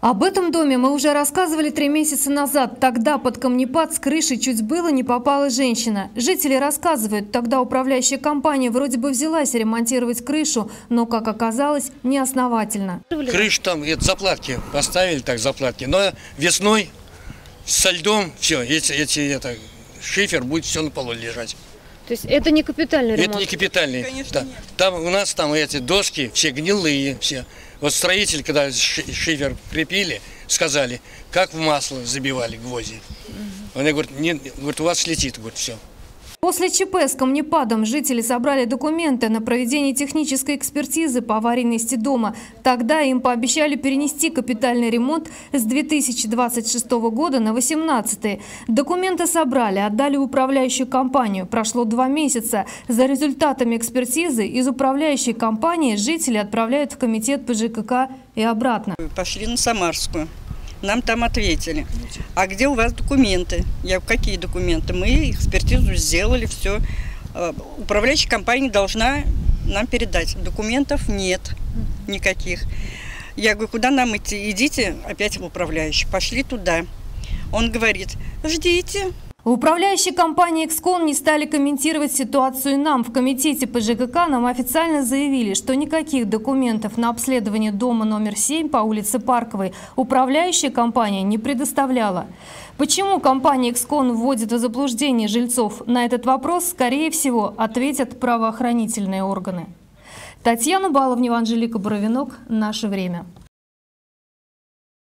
Об этом доме мы уже рассказывали три месяца назад. Тогда под камнепад с крыши чуть было не попала женщина. Жители рассказывают, тогда управляющая компания вроде бы взялась ремонтировать крышу, но, как оказалось, неосновательно. Крышу там, это заплатки поставили, так заплатки. Но весной со льдом все, эти, эти это, шифер будет все на полу лежать. То есть это не капитальный Это не капитальный. Конечно, нет. Там у нас там эти доски все гнилые, все. Вот строитель, когда ши- шифер крепили, сказали, как в масло забивали гвозди. Он говорит, не, говорит, у вас летит, говорит, все. После ЧП с камнепадом жители собрали документы на проведение технической экспертизы по аварийности дома. Тогда им пообещали перенести капитальный ремонт с 2026 года на 2018. Документы собрали, отдали в управляющую компанию. Прошло два месяца. За результатами экспертизы из управляющей компании жители отправляют в комитет ПЖКК и обратно. Пошли на Самарскую. Нам там ответили. А где у вас документы? Я какие документы? Мы экспертизу сделали, все. Управляющая компания должна нам передать. Документов нет никаких. Я говорю, куда нам идти? Идите опять в управляющий. Пошли туда. Он говорит, ждите, В управляющей компании «Экскон» не стали комментировать ситуацию нам. В комитете ПЖКК нам официально заявили, что никаких документов на обследование дома номер 7 по улице Парковой управляющая компания не предоставляла. Почему компания «Экскон» вводит в заблуждение жильцов? На этот вопрос, скорее всего, ответят правоохранительные органы. Татьяна Баловнева, Анжелика Боровинок. Наше время.